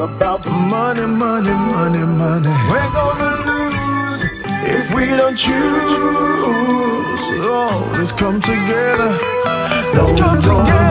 about the money, money, money, money. We're gonna lose if we don't choose. Oh, let's come together. Let's come together.